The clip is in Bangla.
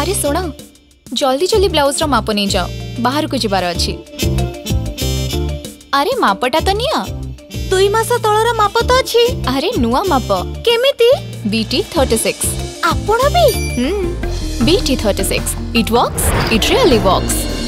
আরে শোনো জলদি জলদি ব্লাউজର ମାପ ନେଇଯାଅ ବାହାରକୁ ଯିବାର ଅଛି ଆରେ ମାପଟା ତ ନିଅ ଦୁଇ ମାସ ତଳର ମାପ ତ ଅଛି ଆରେ ନୂଆ ମାପ କେମିତି ବିଟି ଥର୍ଟି ସିକ୍ସ ଆପଣ ବି BT thirty six it works it really works